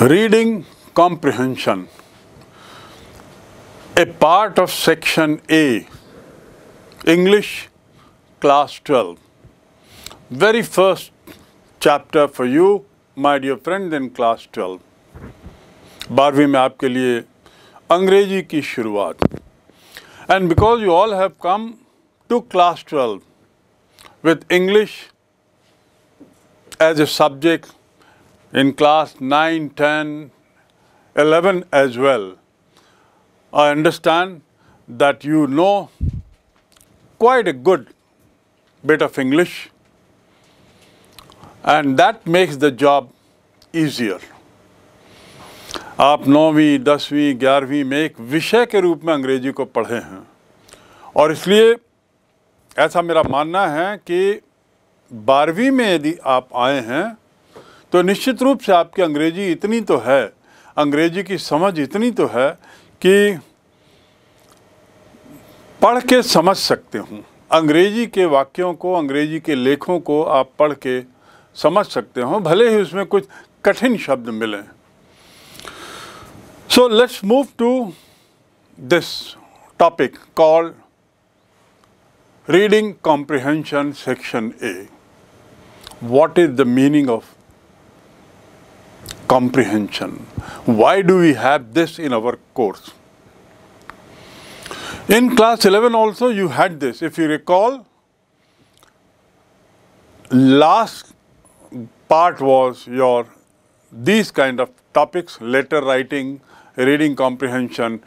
Reading comprehension. A part of section A, English, class 12. Very first chapter for you, my dear friend, in class 12. बारहवीं में आपके लिए अंग्रेजी की शुरुआत and because you all have come to class 12 with English as a subject in class 9, 10, 11 as well. I understand that you know quite a good bit of English and that makes the job easier. आप नौवीं दसवीं ग्यारहवीं में एक विषय के रूप में अंग्रेज़ी को पढ़े हैं और इसलिए ऐसा मेरा मानना है कि बारहवीं में यदि आप आए हैं तो निश्चित रूप से आपकी अंग्रेज़ी इतनी तो है, अंग्रेज़ी की समझ इतनी तो है कि पढ़ के समझ सकते हूँ। अंग्रेज़ी के वाक्यों को, अंग्रेज़ी के लेखों को आप पढ़ के समझ सकते हो, भले ही उसमें कुछ कठिन शब्द मिलें। So let's move to this topic call reading comprehension section A What is the meaning of comprehension? Why do we have this in our course? In class 11 also you had this. If you recall, last part was your these kind of topics, letter writing, reading comprehension,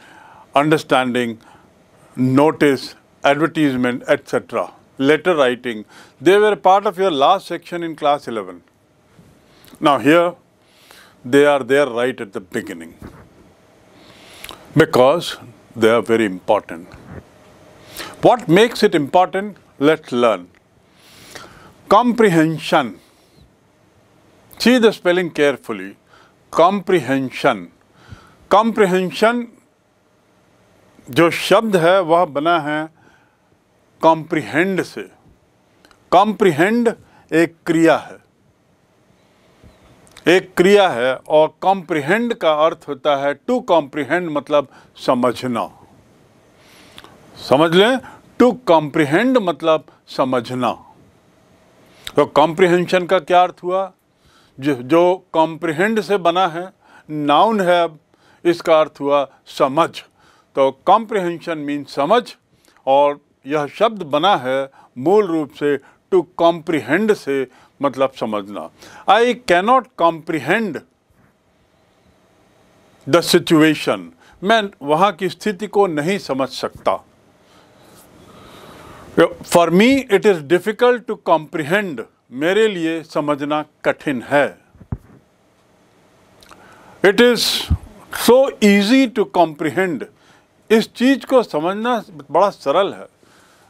understanding, notice, advertisement, etc. Letter writing, they were part of your last section in class 11. Now here, they are there right at the beginning because they are very important. What makes it important? Let's learn. Comprehension. See the spelling carefully. Comprehension. Comprehension जो शब्द है वह बना है comprehend से comprehend एक क्रिया है एक क्रिया है और कॉम्प्रिहेंड का अर्थ होता है टू कॉम्प्रिहेंड मतलब समझना। समझ लें? टू कॉम्प्रिहेंड मतलब समझना। तो कॉम्प्रिहेंशन का क्या अर्थ हुआ? जो जो कॉम्प्रिहेंड से बना है नाउन है अब, इसका अर्थ हुआ समझ। तो कॉम्प्रिहेंशन मीन समझ, और यह शब्द बना है मूल रूप से टू कॉम्प्रिहेंड से मतलब समझना। I cannot comprehend the situation मैं वहाँ की स्थिति को नहीं समझ सकता। For me it is difficult to comprehend मेरे लिए समझना कठिन है। It is so easy to comprehend इस चीज़ को समझना बड़ा सरल है।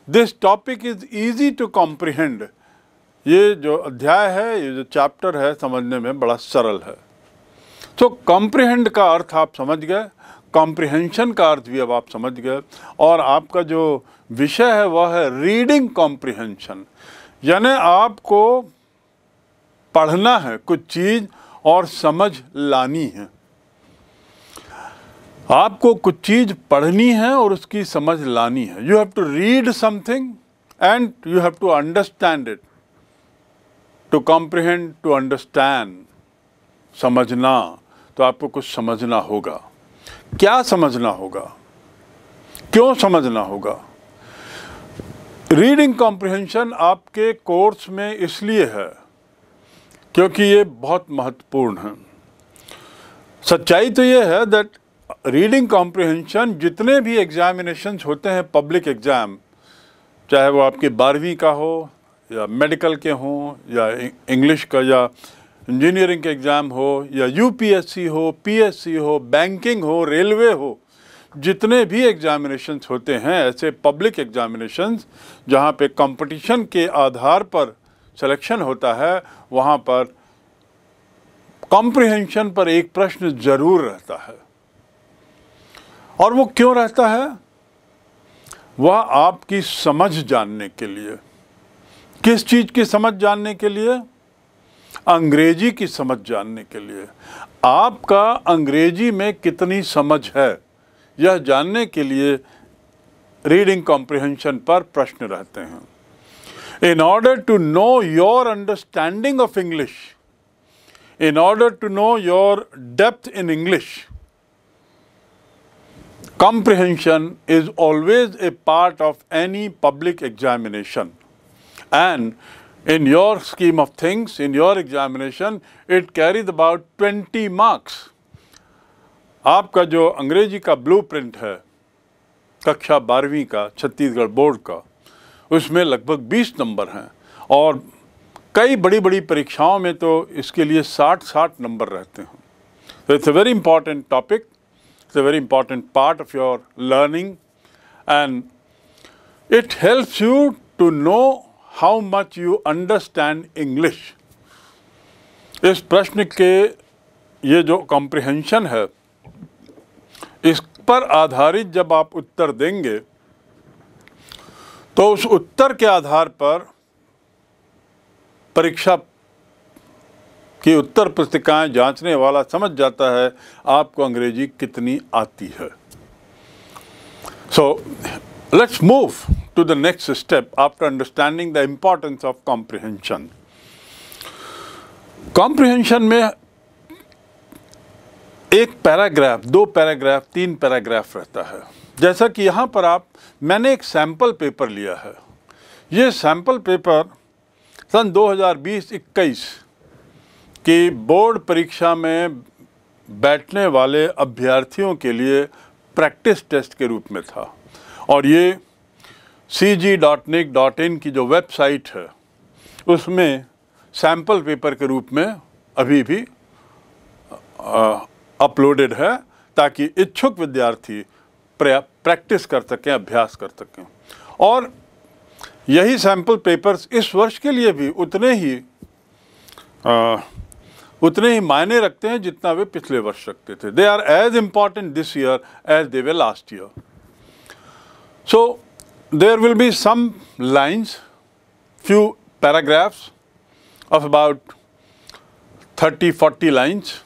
This topic is easy to comprehend ये जो अध्याय है, ये जो चैप्टर है, समझने में बड़ा सरल है। तो कॉम्प्रिहेंड का अर्थ आप समझ गए कॉम्प्रिहेंशन का अर्थ भी अब आप समझ गए, और आपका जो विषय है, वह है रीडिंग कॉम्प्रिहेंशन यानी आपको पढ़ना है, कुछ चीज़ और समझ लानी है। आपको कुछ चीज़ पढ़नी है और उसकी समझ लानी है। You have to read something and you have to understand it to comprehend to understand समझना तो आपको कुछ समझना होगा। क्या समझना होगा? क्यों समझना होगा? रीडिंग कॉम्प्रिहेंशन आपके कोर्स में इसलिए है, क्योंकि ये बहुत महत्वपूर्ण है। सच्चाई तो ये है दैट रीडिंग कॉम्प्रिहेंशन जितने भी एग्जामिनेशंस होते हैं पब्लिक एग्ज़ाम चाहे वो आपकी बारहवीं का हो या मेडिकल के हों, या इंग्लिश का, या इंजीनियरिंग के एग्ज़ाम हो, या यूपीएससी हो पीएससी हो बैंकिंग हो रेलवे हो, जितने भी एग्जामिनेशंस होते हैं, ऐसे पब्लिक एग्जामिनेशंस जहाँ पे कंपटीशन के आधार पर सिलेक्शन होता है, वहाँ पर कॉम्प्रिहेंशन पर एक प्रश्न ज़रूर रहता है। और वो क्यों रहता है? वह आपकी समझ जानने के लिए। किस चीज़ की समझ जानने के लिए? अंग्रेज़ी की समझ जानने के लिए। आपका अंग्रेज़ी में कितनी समझ है, यह जानने के लिए रीडिंग कॉम्प्रिहेंशन पर प्रश्न रहते हैं। In order to know your understanding of English in order to know your depth in English comprehension is always a part of any public examination and in your scheme of things in your examination it carries about 20 marks आपका जो अंग्रेज़ी का blueprint है कक्षा बारहवीं का Chhattisgarh board का उसमें लगभग 20 नंबर हैं और कई बड़ी बड़ी परीक्षाओं में तो इसके लिए 60-60 नंबर रहते हैं तो it's a very important topic It's a very important part of your learning and it helps you to know how much you understand English इस प्रश्न के ये जो कॉम्प्रिहेंशन है, इस पर आधारित जब आप उत्तर देंगे तो उस उत्तर के आधार पर परीक्षा कि उत्तर पुस्तिकाएँ जांचने वाला समझ जाता है आपको अंग्रेज़ी कितनी आती है। So let's move to the next step after understanding the importance of comprehension comprehension में एक पैराग्राफ दो पैराग्राफ तीन पैराग्राफ रहता है। जैसा कि यहाँ पर आप, मैंने एक सैंपल पेपर लिया है। ये सैंपल पेपर सन 2020-21 कि बोर्ड परीक्षा में बैठने वाले अभ्यर्थियों के लिए प्रैक्टिस टेस्ट के रूप में था। और ये C G dot dot in की जो वेबसाइट है उसमें सैंपल पेपर के रूप में अभी भी अपलोडेड है ताकि इच्छुक विद्यार्थी प्रैक्टिस कर सकें अभ्यास कर सकें। और यही सैंपल पेपर्स इस वर्ष के लिए भी उतने ही आ, उतने ही मायने रखते हैं जितना वे पिछले वर्ष रखते थे। They are as important this year as they were last year so there will be some lines few paragraphs of about thirty forty lines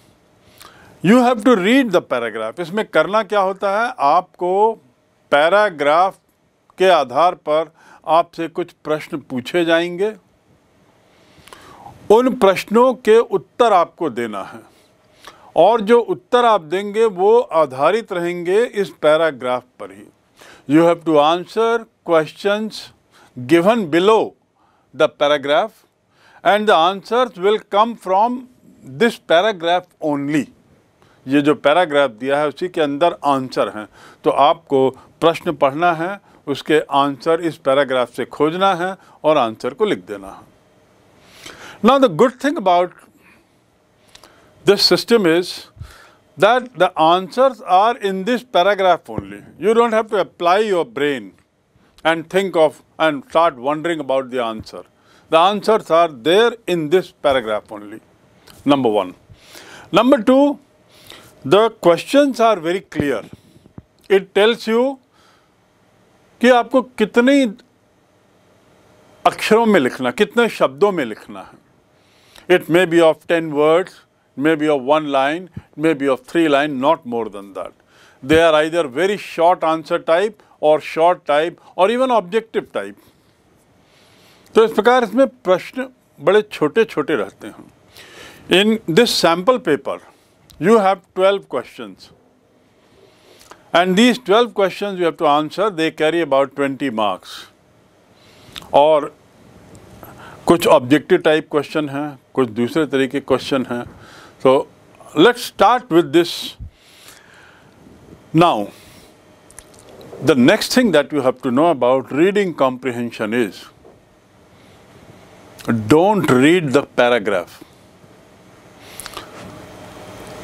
you have to read the paragraph इसमें करना क्या होता है? आपको पैराग्राफ के आधार पर आपसे कुछ प्रश्न पूछे जाएँगे। उन प्रश्नों के उत्तर आपको देना है। और जो उत्तर आप देंगे, वो आधारित रहेंगे इस पैराग्राफ पर ही। You have to answer questions given below the paragraph and the answers will come from this paragraph only ये जो पैराग्राफ दिया है, उसी के अंदर आंसर हैं। तो आपको प्रश्न पढ़ना है, उसके आंसर इस पैराग्राफ से खोजना है और आंसर को लिख देना है। Now the good thing about this system is that the answers are in this paragraph only. You don't have to apply your brain. And think of and start wondering about the answer. The answers are there in this paragraph only. Number one. Number two, the questions are very clear. It tells you कि आपको कितनी अक्षरों में लिखना कितने शब्दों में लिखना है It may be of 10 words, may be of one line, may be of three line, not more than that. They are either very short answer type और शॉर्ट टाइप और इवन ऑब्जेक्टिव टाइप तो इस प्रकार इसमें प्रश्न बड़े छोटे छोटे रहते हैं। In this sample paper you have twelve question and these twelve question you have to answer they carry about twenty marks और कुछ ऑब्जेक्टिव टाइप क्वेश्चन हैं, कुछ दूसरे तरीके क्वेश्चन हैं। तो let's start with this now the next thing that you have to know about reading comprehension is don't read the paragraph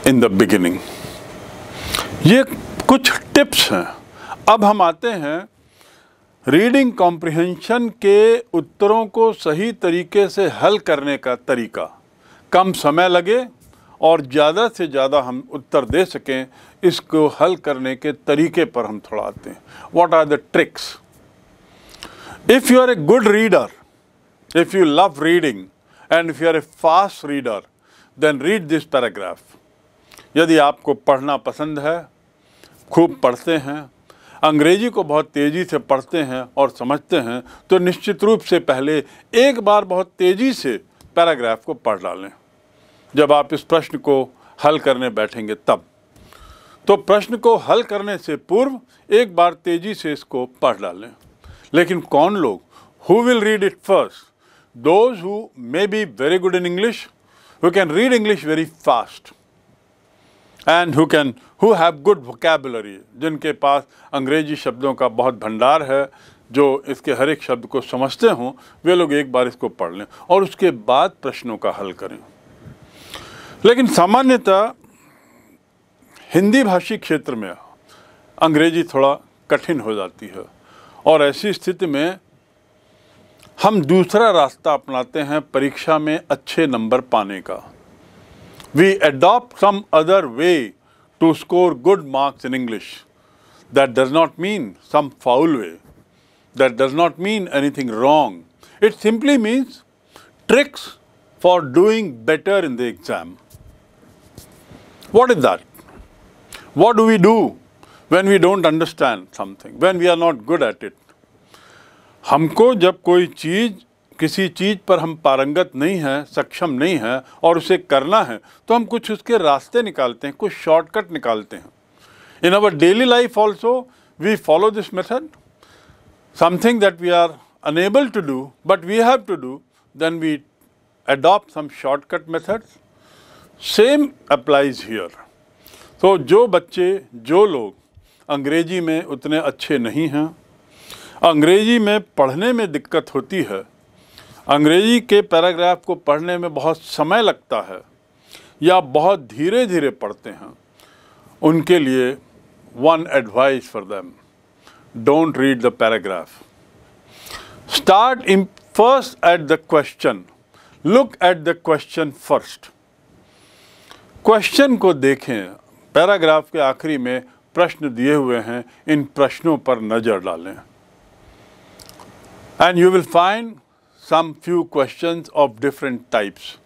in the beginning ये कुछ टिप्स हैं। अब हम आते हैं रीडिंग कॉम्प्रिहेंशन के उत्तरों को सही तरीके से हल करने का तरीका। कम समय लगे और ज़्यादा से ज़्यादा हम उत्तर दे सकें। इसको हल करने के तरीके पर हम थोड़ा आते हैं। What are the tricks if you are a good reader if you love reading and if you are a fast reader then read this paragraph यदि आपको पढ़ना पसंद है, खूब पढ़ते हैं, अंग्रेज़ी को बहुत तेज़ी से पढ़ते हैं और समझते हैं तो निश्चित रूप से पहले एक बार बहुत तेज़ी से पैराग्राफ को पढ़ डालें। जब आप इस प्रश्न को हल करने बैठेंगे, तब। तो प्रश्न को हल करने से पूर्व एक बार तेज़ी से इसको पढ़ डालें लेकिन कौन लोग? Who will read it first those who may be very good in English who can read English very fast and who can who have good vocabulary जिनके पास अंग्रेज़ी शब्दों का बहुत भंडार है, जो इसके हर एक शब्द को समझते हों, वे लोग एक बार इसको पढ़ लें और उसके बाद प्रश्नों का हल करें। लेकिन सामान्यतः हिंदी भाषी क्षेत्र में अंग्रेज़ी थोड़ा कठिन हो जाती है। और ऐसी स्थिति में हम दूसरा रास्ता अपनाते हैं परीक्षा में अच्छे नंबर पाने का। We adopt some other way to score good marks in English that does not mean some foul way that does not mean anything wrong it simply means tricks for doing better in the exam what is that? what do we do when we don't understand something, when we are not good at it? हमको जब कोई चीज़, किसी चीज़ पर हम पारंगत नहीं है, सक्षम नहीं है और उसे करना है तो हम कुछ उसके रास्ते निकालते हैं, कुछ शॉर्टकट निकालते हैं। In our daily life also we follow this method something that we are unable to do but we have to do then we adopt some shortcut method same applies here तो जो बच्चे, जो लोग अंग्रेज़ी में उतने अच्छे नहीं हैं, अंग्रेज़ी में पढ़ने में दिक्कत होती है, अंग्रेज़ी के पैराग्राफ को पढ़ने में बहुत समय लगता है, या बहुत धीरे धीरे पढ़ते हैं, उनके लिए one advice for them don't read the paragraph start them first at the question look at the question first question को देखें पैराग्राफ के आखिरी में प्रश्न दिए हुए हैं, इन प्रश्नों पर नज़र डालें। And you will find some few questions of different types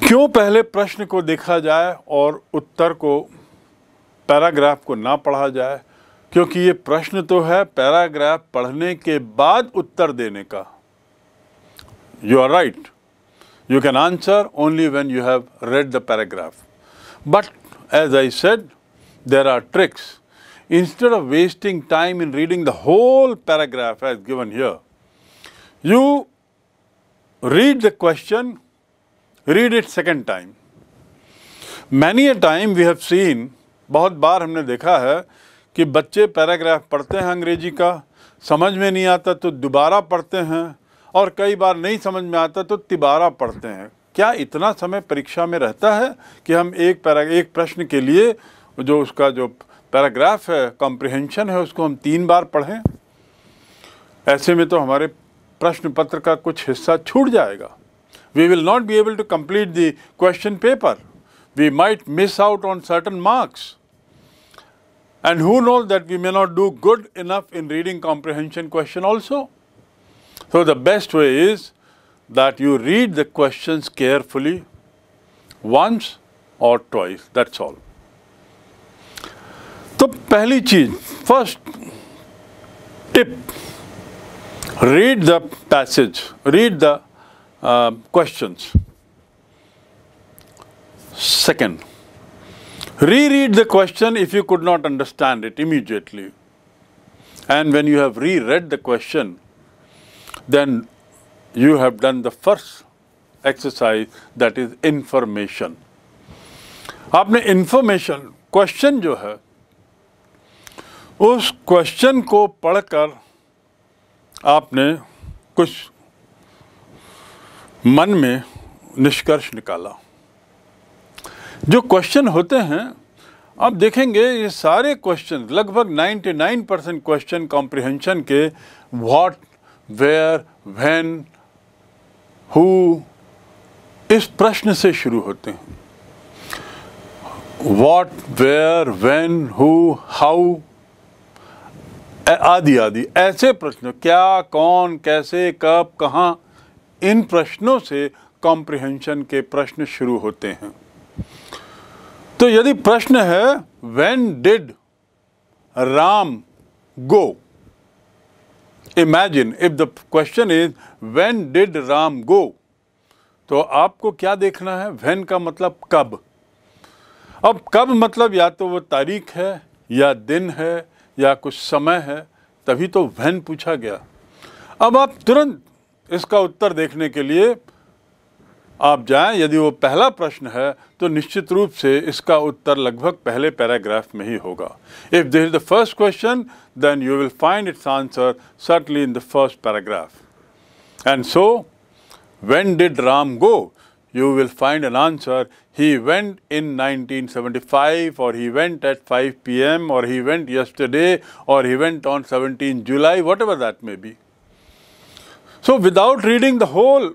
क्यों पहले प्रश्न को देखा जाए और उत्तर को, पैराग्राफ को ना पढ़ा जाए? क्योंकि ये प्रश्न तो है पैराग्राफ पढ़ने के बाद उत्तर देने का। You are right You can answer only when you have read the paragraph. But as I said, there are tricks. Instead of wasting time in reading the whole paragraph as given here, you read the question, read it second time. Many a time we have seen, बहुत बार हमने देखा है कि बच्चे paragraph पढ़ते हैं अंग्रेजी का समझ में नहीं आता तो दोबारा पढ़ते हैं और कई बार नहीं समझ में आता तो तिबारा पढ़ते हैं। क्या इतना समय परीक्षा में रहता है कि हम एक पैरा, एक प्रश्न के लिए जो उसका जो पैराग्राफ है, कॉम्प्रिहेंशन है, उसको हम तीन बार पढ़ें? ऐसे में तो हमारे प्रश्न पत्र का कुछ हिस्सा छूट जाएगा। We will not be able to complete the question paper we might miss out on certain marks and who know that we may not do good enough in reading comprehension question also So the best way is that you read the questions carefully once or twice, that's all. तो पहली चीज first tip read the passage, read the uh, questions. Second, reread the question if you could not understand it immediately. And when you have reread the question, then you have done the first exercise, that is information. आपने information question जो है, उस question को पढ़कर आपने कुछ मन में निष्कर्ष निकाला जो क्वेश्चन होते हैं, आप देखेंगे ये सारे क्वेश्चन लगभग 99 परसेंट क्वेश्चन कॉम्प्रिहेंशन के व्हाट वेयर व्हेन हु इस प्रश्न से शुरू होते हैं। What where when who how आदि आदि, ऐसे प्रश्न, क्या, कौन, कैसे, कब, कहाँ, इन प्रश्नों से कॉम्प्रिहेंशन के प्रश्न शुरू होते हैं। तो यदि प्रश्न है when did Ram go imagine if the question is when did Ram go तो आपको क्या देखना है? व्हेन का मतलब कब? अब कब मतलब या तो वो तारीख है, या दिन है, या कुछ समय है, तभी तो व्हेन पूछा गया। अब आप तुरंत इसका उत्तर देखने के लिए आप जाएँ, यदि वो पहला प्रश्न है तो निश्चित रूप से इसका उत्तर लगभग पहले पैराग्राफ में ही होगा। If this is the first question then you will find its answer certainly in the first paragraph and so when did Ram go you will find an answer he went in 1975 और he went at 5 PM और he went yesterday और he went on 17 July what that may be so without reading the whole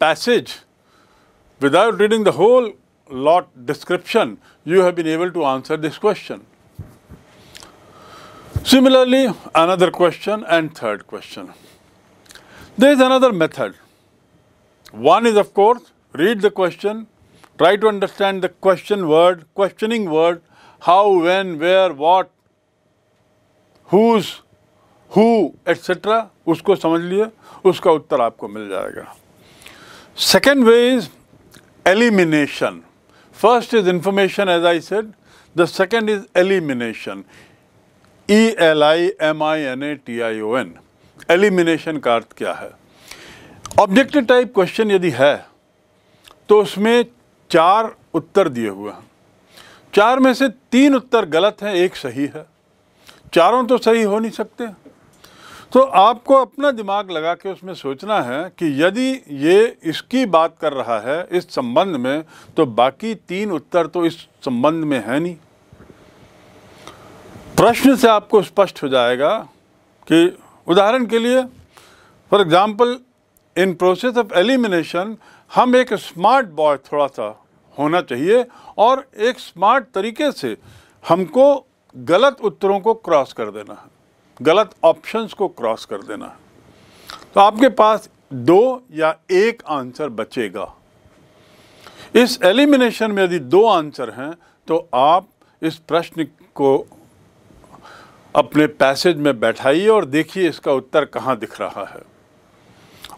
passage without reading the whole lot description, you have been able to answer this question. Similarly, another question and third question. There is another method. One is, of course, read the question, try to understand the question word, questioning word, how, when, where, what, whose, who, etc. उसको समझ लिए उसका उत्तर आपको मिल जाएगा Second way is Elimination. First is information, as I said. The second is elimination. E L I M I N A T I O N. Elimination का अर्थ क्या है ऑब्जेक्टिव टाइप क्वेश्चन यदि है तो उसमें चार उत्तर दिए हुए हैं चार में से तीन उत्तर गलत हैं एक सही है चारों तो सही हो नहीं सकते तो आपको अपना दिमाग लगा के उसमें सोचना है कि यदि ये इसकी बात कर रहा है इस संबंध में तो बाकी तीन उत्तर तो इस संबंध में है नहीं। प्रश्न से आपको स्पष्ट हो जाएगा कि उदाहरण के लिए for example in process of elimination हम एक स्मार्ट बॉय थोड़ा सा होना चाहिए और एक स्मार्ट तरीके से हमको गलत उत्तरों को क्रॉस कर देना है। गलत ऑप्शंस को क्रॉस कर देना। तो आपके पास दो या एक आंसर बचेगा। इस एलिमिनेशन में यदि दो आंसर हैं तो आप इस प्रश्न को अपने पैसेज में बैठाइए और देखिए इसका उत्तर कहाँ दिख रहा है।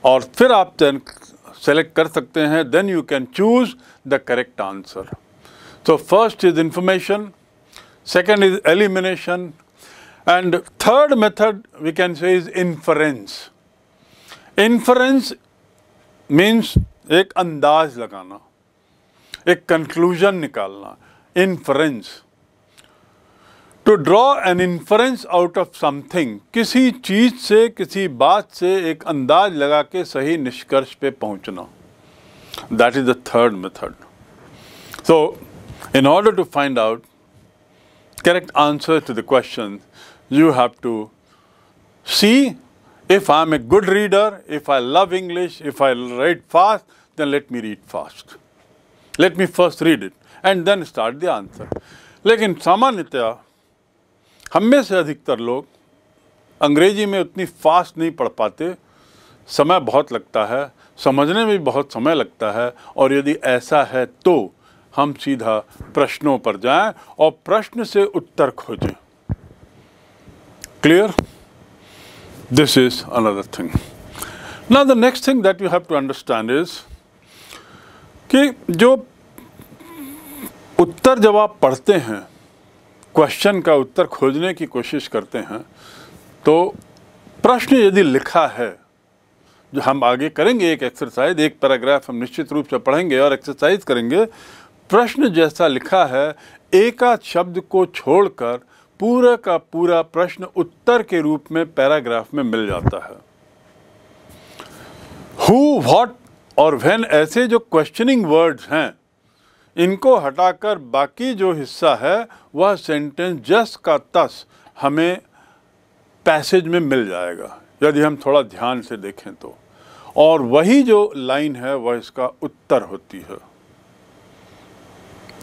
और फिर आप सेलेक्ट कर सकते हैं then you can choose the correct answer तो first is information second is elimination and third method we can say is inference. Inference means एक अंदाज लगाना, एक कंक्लूजन निकालना inference to draw an inference out of something किसी चीज़ से, किसी बात से एक अंदाज लगा के सही निष्कर्ष पे पहुँचना. That is the third method so in order to find out correct answer to the question you have to see if I'm a good reader, if I love English, if I write fast, then let me read fast. Let me first read it and then start the answer. लेकिन सामान्यतया हम में से अधिकतर लोग अंग्रेज़ी में उतनी फास्ट नहीं पढ़ पाते समय बहुत लगता है समझने में भी बहुत समय लगता है और यदि ऐसा है तो हम सीधा प्रश्नों पर जाएँ और प्रश्न से उत्तर खोजें clear this is another thing ना the next thing that you have to understand is कि जो उत्तर जब आप पढ़ते हैं क्वेश्चन का उत्तर खोजने की कोशिश करते हैं तो प्रश्न यदि लिखा है, जो हम आगे करेंगे एक एक्सरसाइज एक पैराग्राफ हम निश्चित रूप से पढ़ेंगे और एक्सरसाइज करेंगे, प्रश्न जैसा लिखा है, एकाध शब्द को छोड़कर पूरा का पूरा प्रश्न उत्तर के रूप में पैराग्राफ में मिल जाता है। हु व्हाट और व्हेन ऐसे जो क्वेश्चनिंग वर्ड्स हैं, इनको हटाकर बाकी जो हिस्सा है, वह सेंटेंस जस का तस हमें पैसेज में मिल जाएगा। यदि हम थोड़ा ध्यान से देखें तो। और वही जो लाइन है, वह इसका उत्तर होती है।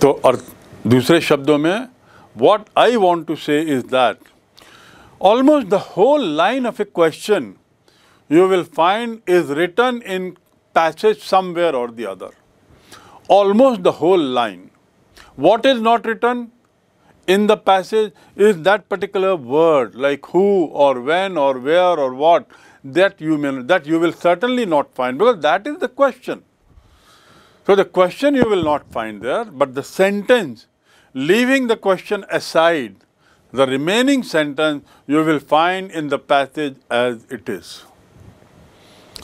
तो और दूसरे शब्दों में What I want to say is that almost the whole line of a question you will find is written in passage somewhere or the other. Almost the whole line. What is not written in the passage is that particular word like who or when or where or what that you may that you will certainly not find because that is the question. So the question you will not find there, but the sentence leaving the question aside, the remaining sentence you will find in the passage as it is.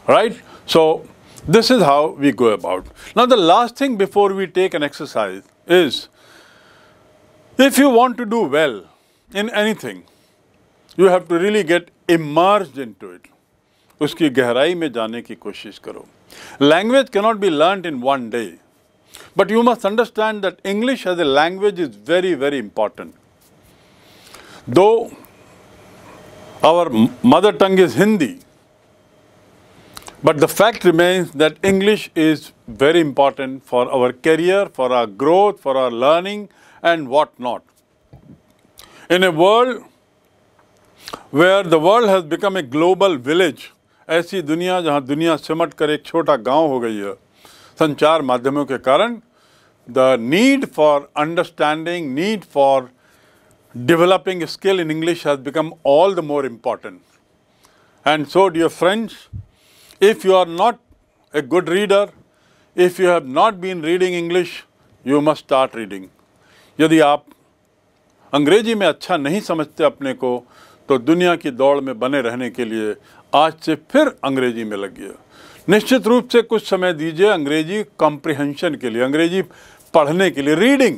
Right? So this is how we go about. Now the last thing before we take an exercise is if you want to do well in anything, you have to really get immersed into it. उसकी गहराई में जाने की कोशिश करो language cannot be learn in one day But you must understand that English as a language is very very important though our mother tongue is Hindi. But the fact remains that English is very important for our career, for our growth, for our learning, and what not. In a world where the world has become a global village, ऐसी दुनिया जहाँ दुनिया सिमट कर एक छोटा गांव हो गई है संचार माध्यमों के कारण the need for understanding need for developing skill in English has become all the more important and so dear friends if you are not a good reader if you have not been reading English you must start reading यदि आप अंग्रेज़ी में अच्छा नहीं समझते अपने को तो दुनिया की दौड़ में बने रहने के लिए आज से फिर अंग्रेज़ी में लग गया निश्चित रूप से कुछ समय दीजिए अंग्रेज़ी कॉम्प्रिहेंशन के लिए, अंग्रेज़ी पढ़ने के लिए। Reading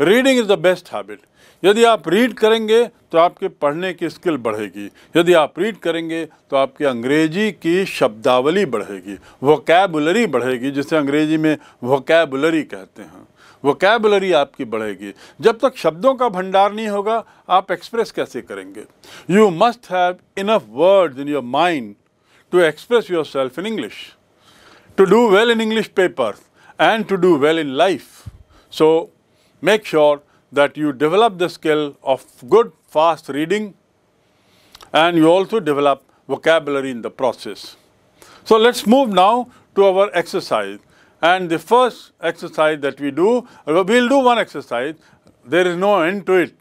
reading is the best habit यदि आप रीड करेंगे तो आपके पढ़ने की स्किल बढ़ेगी। यदि आप रीड करेंगे तो आपकी अंग्रेज़ी की शब्दावली बढ़ेगी। वोकैबुलरी बढ़ेगी, जिसे अंग्रेज़ी में वोकैबुलरी कहते हैं। वोकैबुलरी आपकी बढ़ेगी। जब तक शब्दों का भंडार नहीं होगा, आप एक्सप्रेस कैसे करेंगे? You must have enough words in your mind to express yourself in English, to do well in English paper and to do well in life. So, make sure that you develop the skill of good fast reading and you also develop vocabulary in the process. So, let us move now to our exercise and the first exercise that we do, uh, we will do one exercise, there is no end to it.